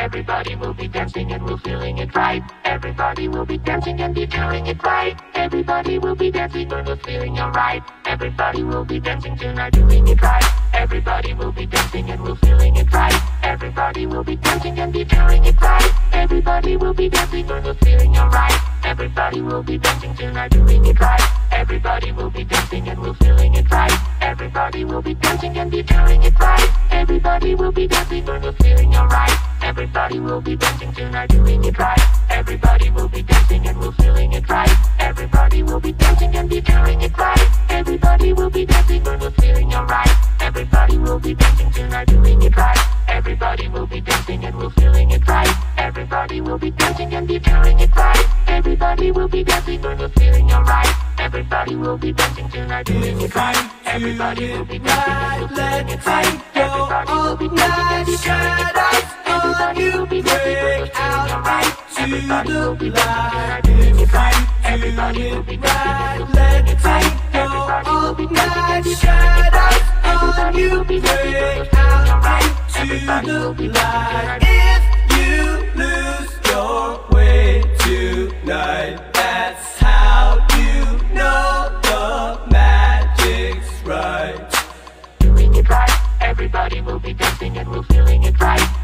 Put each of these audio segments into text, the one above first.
Everybody will be dancing and we're feeling it right. Everybody will be dancing and be feeling it right. Everybody will be dancing and we're feeling alright. Everybody will be dancing tonight, doing it right. Everybody will be dancing and we're feeling it right. Everybody will be dancing and be feeling it right. Everybody will be dancing and we're feeling alright. Everybody will be dancing tonight, doing it right. Everybody will be dancing and we're feeling it right. Everybody will be dancing and be feeling it right. Everybody will be dancing and we're feeling alright. Everybody will be dancing tonight, doing it right. Everybody will be dancing and we're feeling it right. Everybody will be dancing and be feeling it right. Everybody will be dancing and we're feeling alright. Everybody will be dancing tonight, doing it right. Everybody will be dancing and we're feeling it right. Everybody will be dancing and be feeling it right. Everybody will be dancing and we're feeling alright. Everybody will be dancing tonight, doing it right. Everybody will be dancing and we're feeling it right. Everybody will be dancing and be feeling it right. Everybody will be dancing and we're feeling alright. Everybody will be dancing tonight, doing it right. Feeling it will be dancing and we're feeling alright. Everybody will be dancing tonight. If you lose your way tonight, that's how you know the magic's right. doing it right. Everybody will be dancing and we're feeling it right.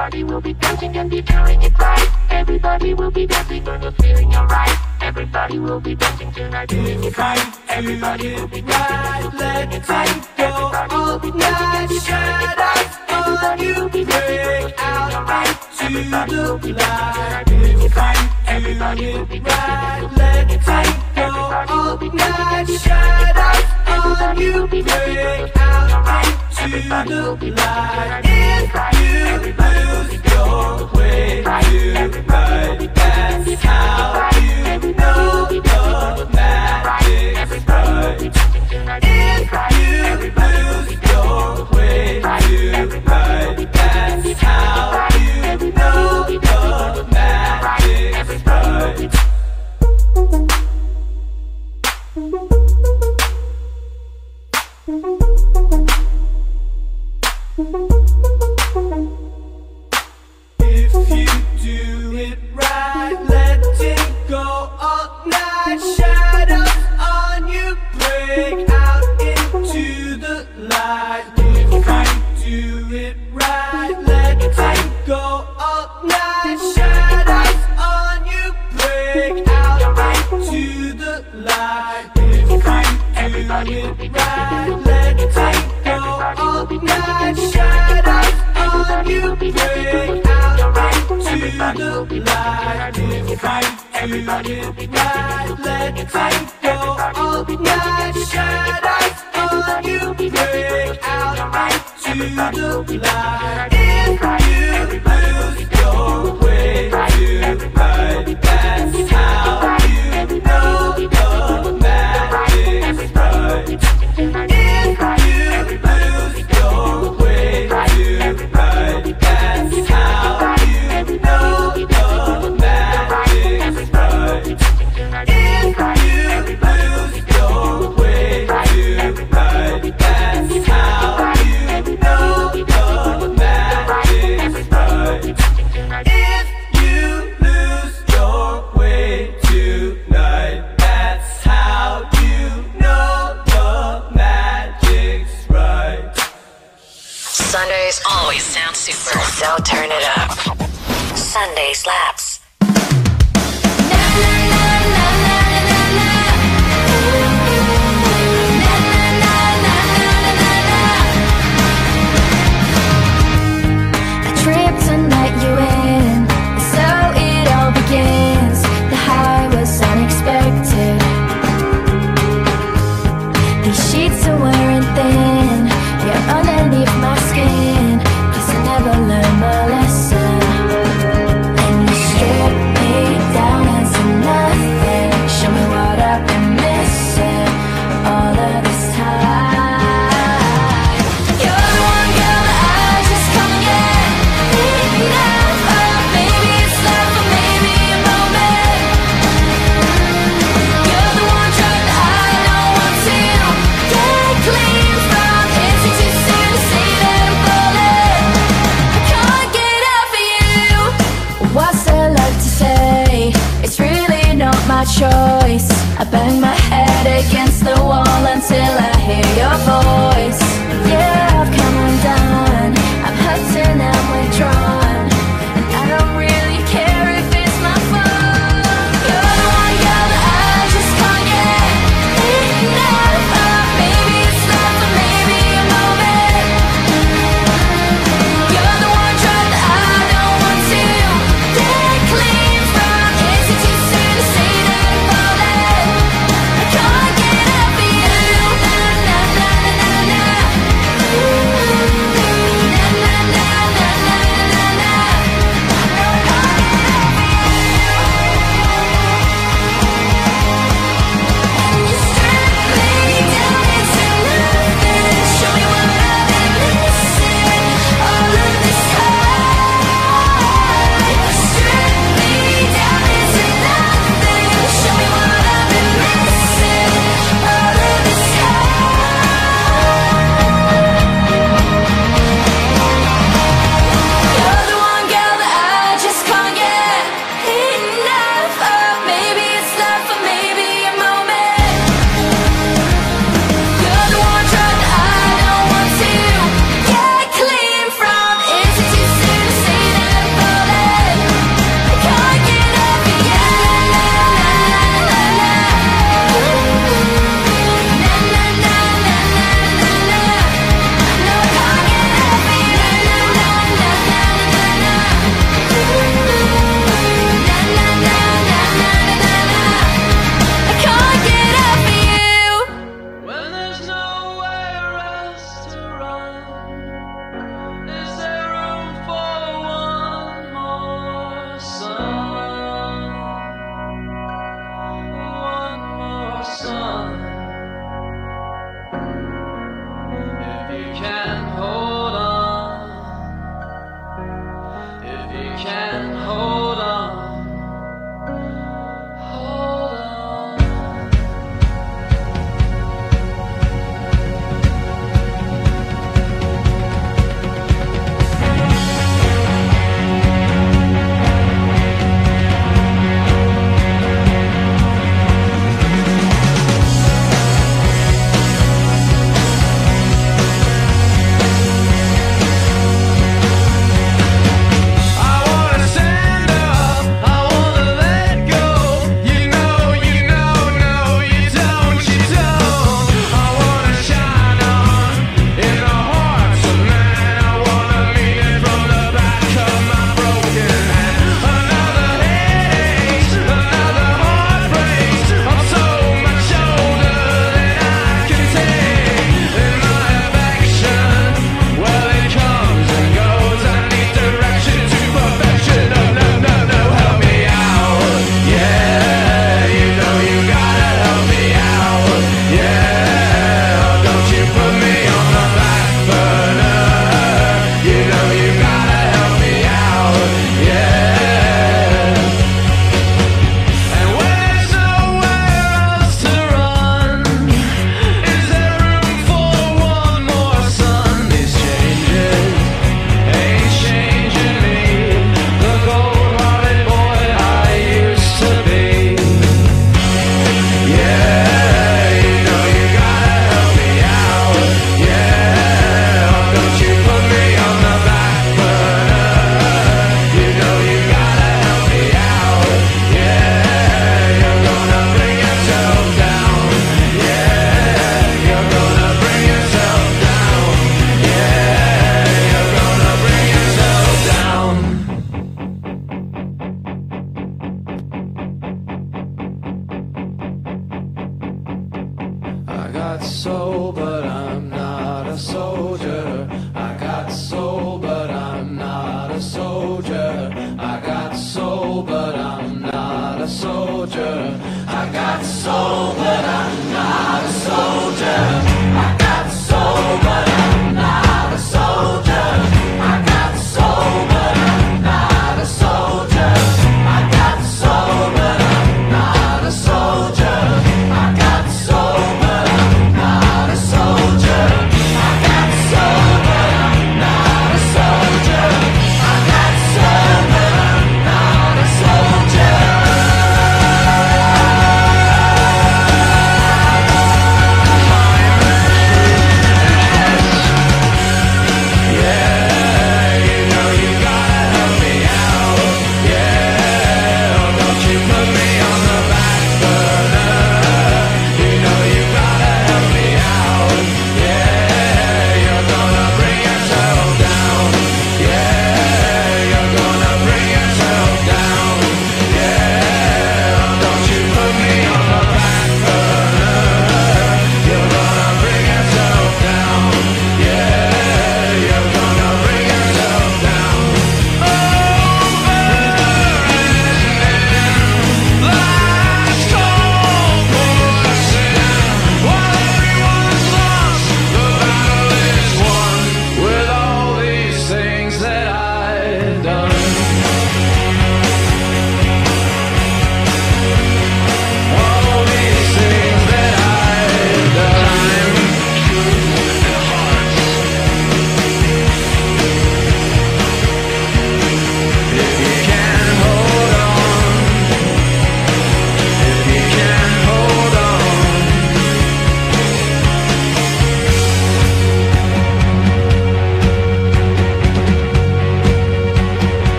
Everybody will be dancing and be feeling it right. Everybody will be dancing and we're feeling alright. Everybody will be dancing tonight, doing it right. Everybody will be dancing and we're feeling it right. Everybody will be dancing and be feeling it right. Everybody will be dancing and we're feeling alright. Everybody will be dancing tonight, doing it right. Everybody will be dancing and we're it right. Everybody will be be feeling it right. Everybody will be dancing and we're feeling alright. Everybody will be doing it right. Everybody will be dancing and we're it right. Be be feeling it right. And we're feeling alright. Everybody will be dancing tonight, doing it right. Everybody will be dancing and we're feeling it right. Everybody will be dancing and be feeling it right. Everybody will If you do it right, let it go night. Shadows on you break out into the light. If you do it right, let it go night. Shadows on you break out into the light. If you do it right, let it all night. Shadows you break out into the light. If you do it right, let it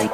like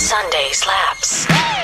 Sunday slaps.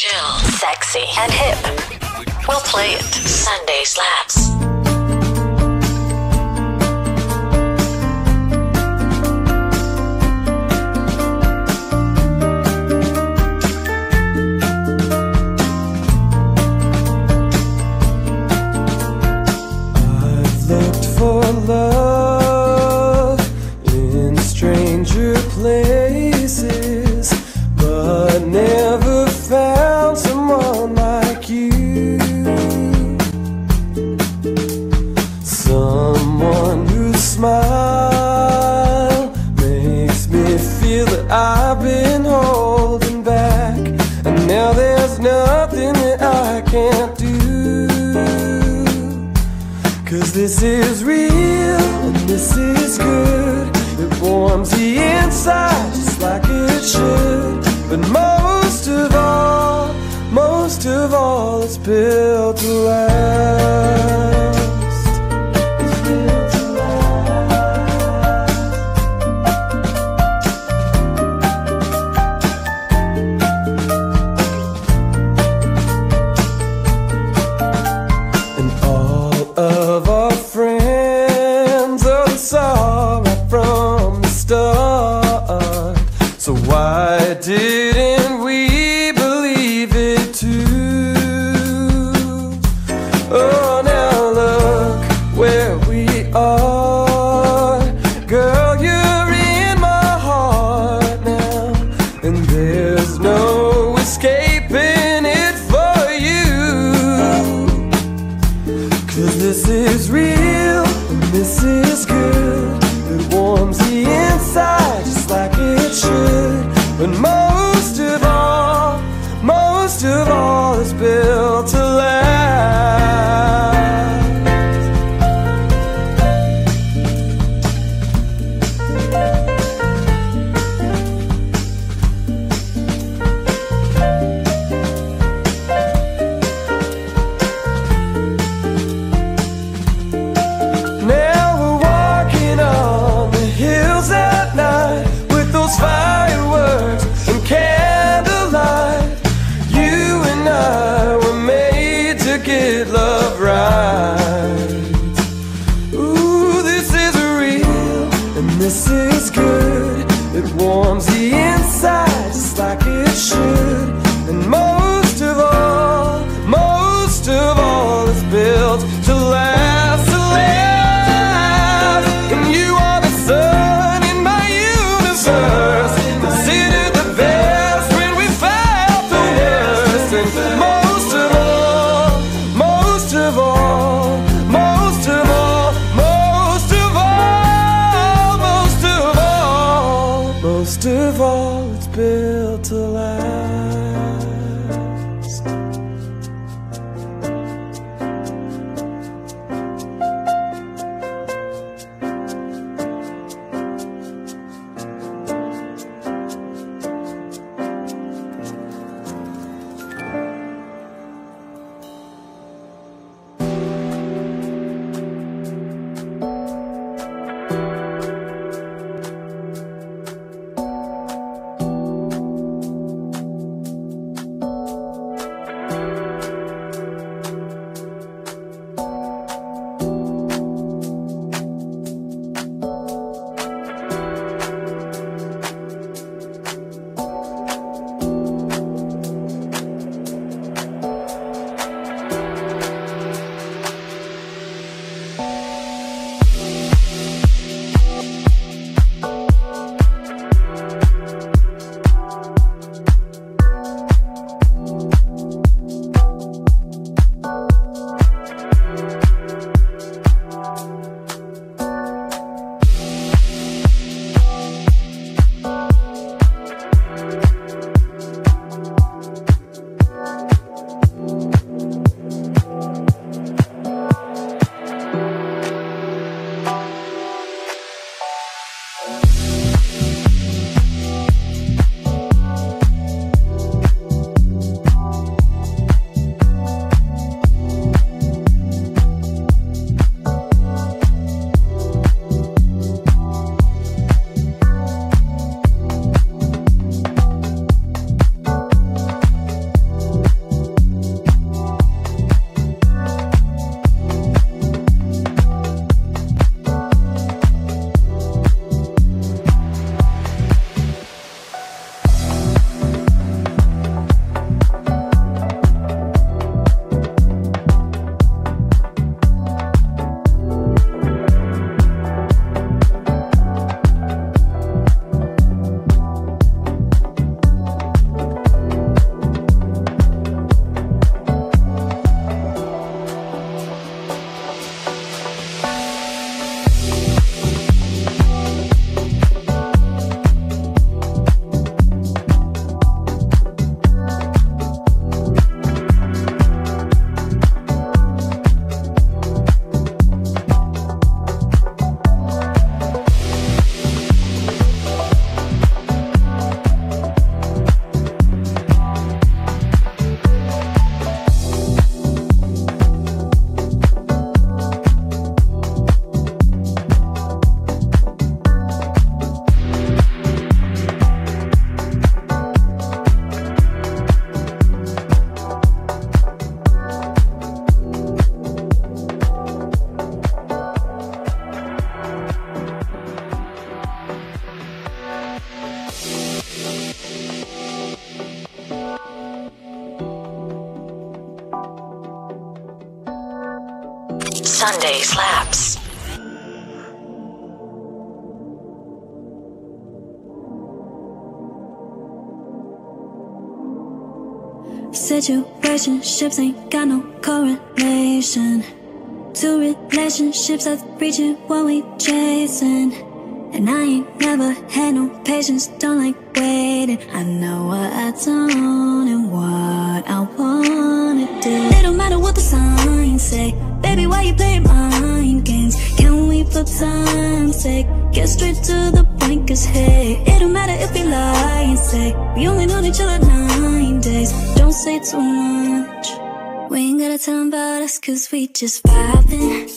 chill, sexy, and hip. We'll play it. Sunday Slaps. I've looked for love. This is real and this is good. It warms the inside just like it should. But most of all, most of all, it's built to last. Why didn't we? Situationships ain't got no correlation To relationships that's reaching what we chasing. And I ain't never had no patience, don't like waiting. I know what I don't and what I wanna do. It don't matter what the signs say, baby. Why you play mind games? Can we for time's sake get straight to the point? Cause hey, it don't matter if we lie and say we only known each other nine days. Don't say too much. We ain't gotta tell 'em about us cause we just vibing.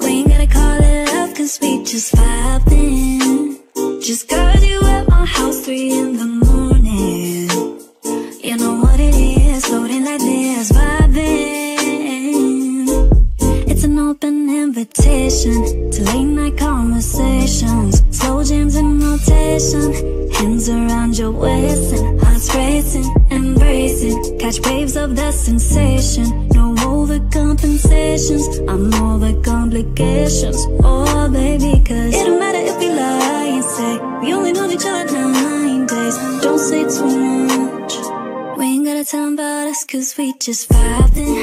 We ain't gotta call it love cause we just vibing. Just cause complications. Oh baby, cause it don't matter if we lie and say we only known each other nine days. Don't say too much. We ain't gotta tell about us cause we just vibing.